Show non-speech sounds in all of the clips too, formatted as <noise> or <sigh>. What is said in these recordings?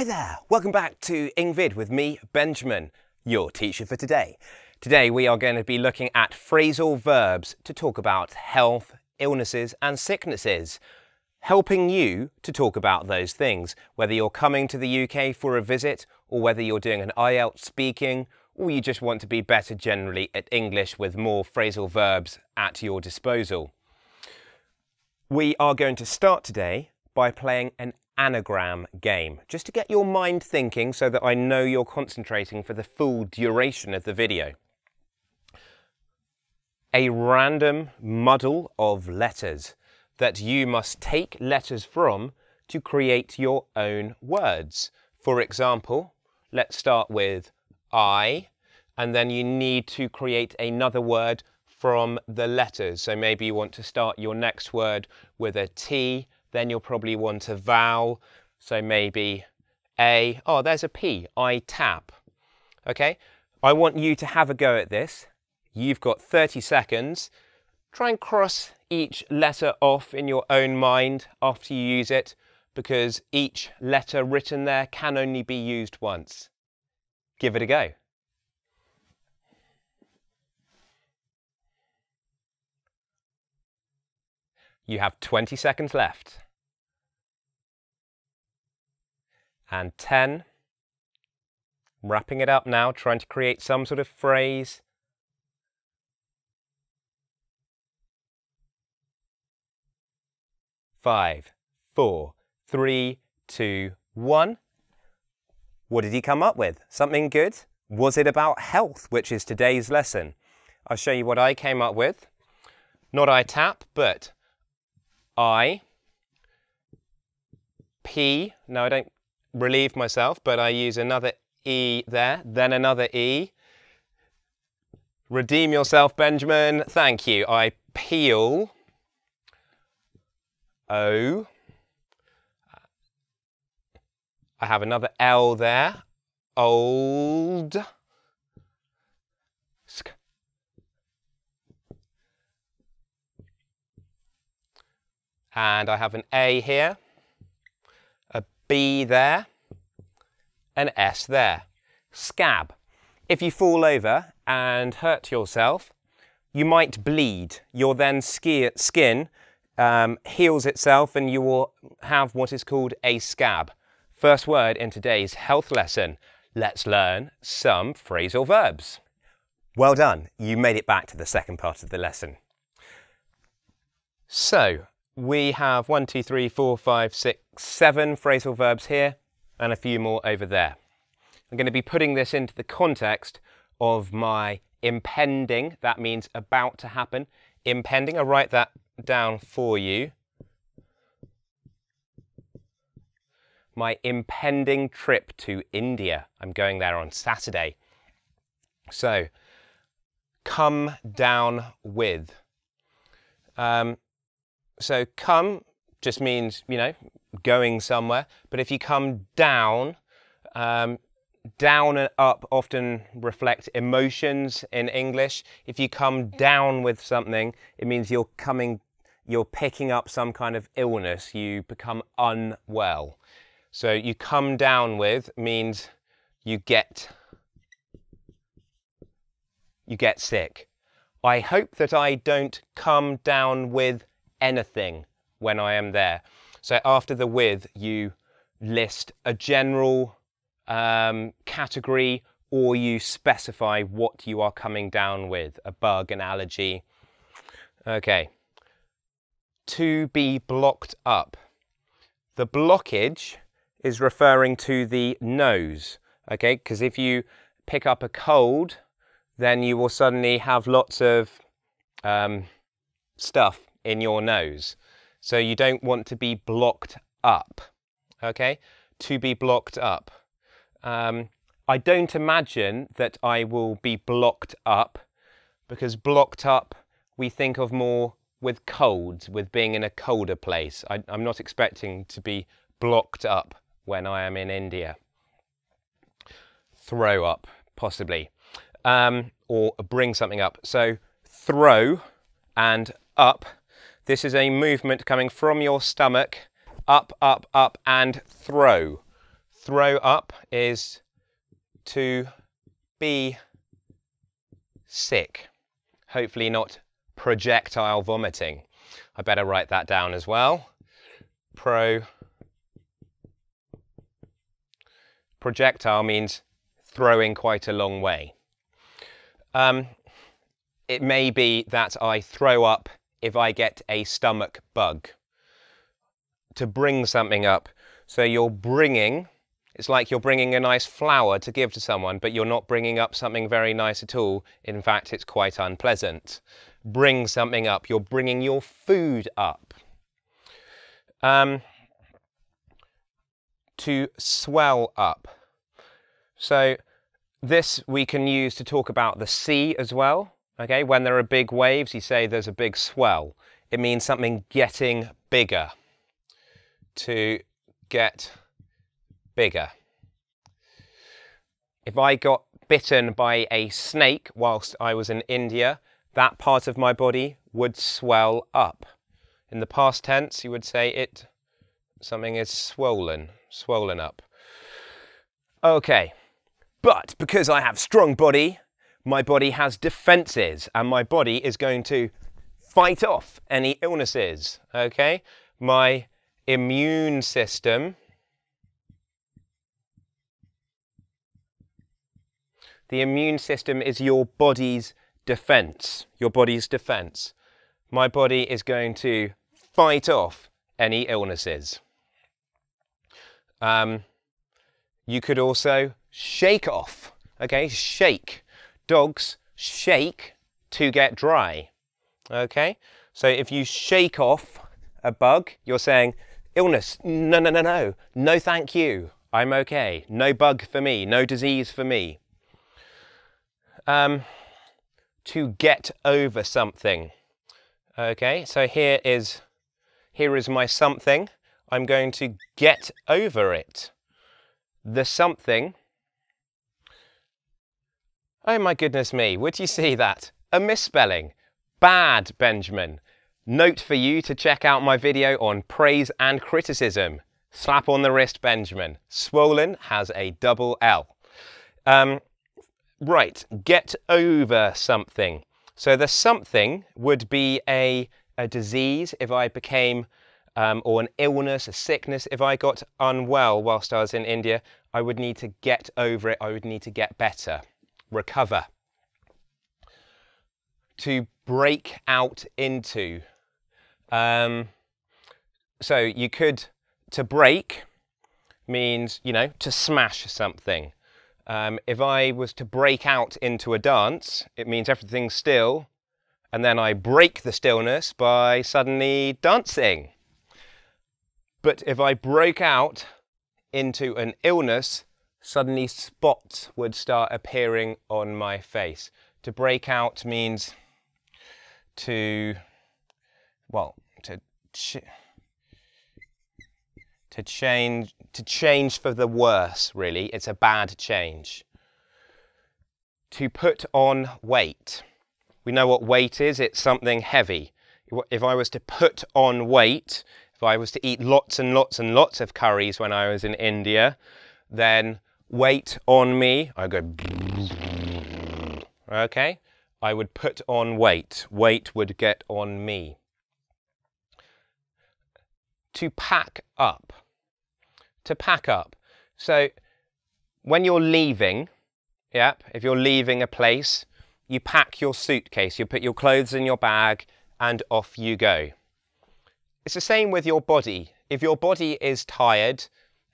Hi there, welcome back to engVid with me, Benjamin, your teacher for today. Today we are going to be looking at phrasal verbs to talk about health, illnesses and sicknesses, helping you to talk about those things, whether you're coming to the UK for a visit or whether you're doing an IELTS speaking or you just want to be better generally at English with more phrasal verbs at your disposal. We are going to start today by playing an anagram game, just to get your mind thinking so that I know you're concentrating for the full duration of the video. A random muddle of letters that you must take letters from to create your own words. For example, let's start with I, and then you need to create another word from the letters. So maybe you want to start your next word with a T, then you'll probably want a vowel. So maybe A, oh, there's a P, I tap. Okay, I want you to have a go at this. You've got 30 seconds. Try and cross each letter off in your own mind after you use it because each letter written there can only be used once. Give it a go. You have 20 seconds left. And 10. wrapping it up now, trying to create some sort of phrase. Five, four, three, two, one. What did he come up with? Something good? Was it about health, which is today's lesson? I'll show you what I came up with. Not I tap, but I, P, no I don't relieve myself, but I use another E there, then another E. Redeem yourself, Benjamin. Thank you. I peel. O. I have another L there. Old. And I have an A here, a B there, an S there. Scab. If you fall over and hurt yourself, you might bleed. Your then skin um, heals itself and you will have what is called a scab. First word in today's health lesson. Let's learn some phrasal verbs. Well done, you made it back to the second part of the lesson. So, we have one, two, three, four, five, six, seven phrasal verbs here and a few more over there. I'm going to be putting this into the context of my impending, that means about to happen, impending. I'll write that down for you. My impending trip to India. I'm going there on Saturday. So, come down with. Um, so come just means, you know, going somewhere. But if you come down, um, down and up often reflect emotions in English. If you come down with something, it means you're coming, you're picking up some kind of illness. You become unwell. So you come down with means you get, you get sick. I hope that I don't come down with anything when I am there. So after the with, you list a general um, category or you specify what you are coming down with, a bug, an allergy. Okay. To be blocked up. The blockage is referring to the nose, okay? Because if you pick up a cold, then you will suddenly have lots of um, stuff in your nose. So you don't want to be blocked up, okay? To be blocked up. Um, I don't imagine that I will be blocked up because blocked up we think of more with colds, with being in a colder place. I, am not expecting to be blocked up when I am in India. Throw up, possibly. Um, or bring something up. So throw and up this is a movement coming from your stomach, up, up, up, and throw. throw up is to be sick. Hopefully not projectile vomiting. I better write that down as well. Pro projectile means throwing quite a long way. Um, it may be that I throw up if I get a stomach bug. To bring something up. So you're bringing, it's like you're bringing a nice flower to give to someone, but you're not bringing up something very nice at all. In fact, it's quite unpleasant. Bring something up. You're bringing your food up. Um, to swell up. So this we can use to talk about the sea as well. Okay, when there are big waves, you say there's a big swell. It means something getting bigger. To get bigger. If I got bitten by a snake whilst I was in India, that part of my body would swell up. In the past tense, you would say it, something is swollen, swollen up. Okay, but because I have strong body, my body has defenses and my body is going to fight off any illnesses, okay? My immune system The immune system is your body's defense, your body's defense. My body is going to fight off any illnesses. Um, you could also shake off, okay? Shake dogs shake to get dry. Okay? So if you shake off a bug, you're saying, illness, no, no, no, no, no thank you, I'm okay, no bug for me, no disease for me. Um, to get over something. Okay, so here is, here is my something. I'm going to get over it. The something Oh my goodness me, would you see that? A misspelling. Bad, Benjamin. Note for you to check out my video on praise and criticism. Slap on the wrist, Benjamin. Swollen has a double L. Um, right, get over something. So the something would be a, a disease if I became, um, or an illness, a sickness. If I got unwell whilst I was in India, I would need to get over it. I would need to get better recover. To break out into. Um, so you could, to break means, you know, to smash something. Um, if I was to break out into a dance, it means everything's still, and then I break the stillness by suddenly dancing. But if I broke out into an illness, suddenly spots would start appearing on my face. To break out means to, well, to, ch to change, to change for the worse, really. It's a bad change. To put on weight. We know what weight is, it's something heavy. If I was to put on weight, if I was to eat lots and lots and lots of curries when I was in India, then weight on me, I go, okay? I would put on weight. Weight would get on me. To pack up. To pack up. So when you're leaving, yep, if you're leaving a place, you pack your suitcase, you put your clothes in your bag, and off you go. It's the same with your body. If your body is tired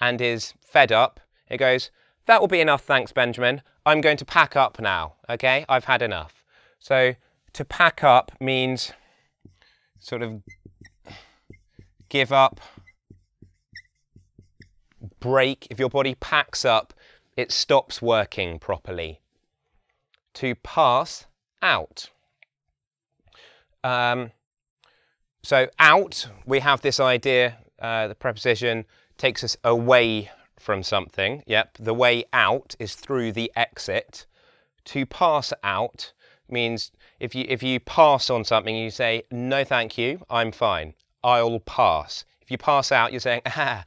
and is fed up, it goes, that will be enough, thanks, Benjamin. I'm going to pack up now, okay? I've had enough. So to pack up means sort of give up, break. If your body packs up, it stops working properly. To pass out. Um, so out, we have this idea, uh, the preposition takes us away from something, yep, the way out is through the exit. To pass out means if you, if you pass on something, you say, no thank you, I'm fine, I'll pass. If you pass out, you're saying, <laughs> ah,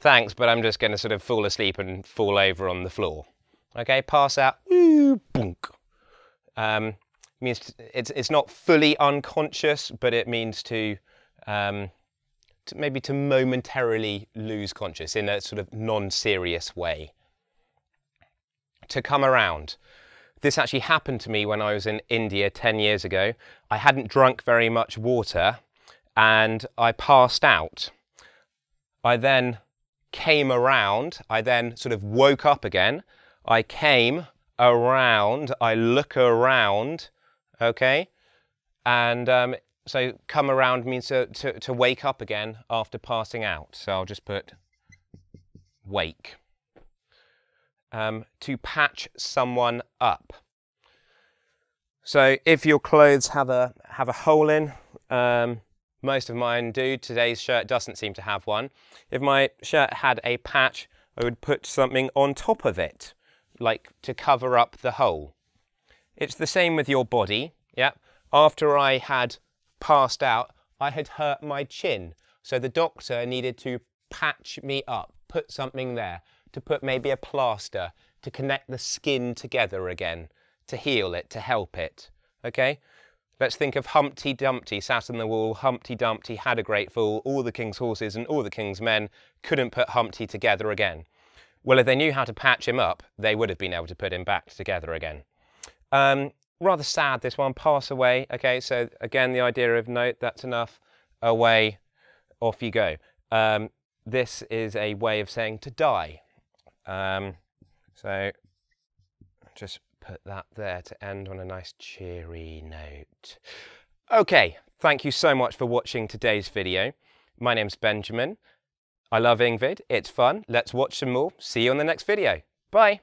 thanks, but I'm just going to sort of fall asleep and fall over on the floor. Okay, pass out, ooh, bunk. Um, means it's, it's not fully unconscious, but it means to, um, to maybe to momentarily lose conscious in a sort of non-serious way. To come around. This actually happened to me when I was in India 10 years ago. I hadn't drunk very much water and I passed out. I then came around, I then sort of woke up again. I came around, I look around, okay? And um, so come around means to, to, to wake up again after passing out. So I'll just put wake. Um, to patch someone up. So if your clothes have a have a hole in, um, most of mine do. Today's shirt doesn't seem to have one. If my shirt had a patch, I would put something on top of it, like to cover up the hole. It's the same with your body. Yeah. After I had passed out, I had hurt my chin. So the doctor needed to patch me up, put something there, to put maybe a plaster, to connect the skin together again, to heal it, to help it. Okay? Let's think of Humpty Dumpty sat on the wall. Humpty Dumpty had a great fall. All the king's horses and all the king's men couldn't put Humpty together again. Well, if they knew how to patch him up, they would have been able to put him back together again. Um, rather sad, this one, pass away. Okay, so again, the idea of note, that's enough, away, off you go. Um, this is a way of saying to die. Um, so just put that there to end on a nice cheery note. Okay, thank you so much for watching today's video. My name's Benjamin. I love engVid. It's fun. Let's watch some more. See you on the next video. Bye.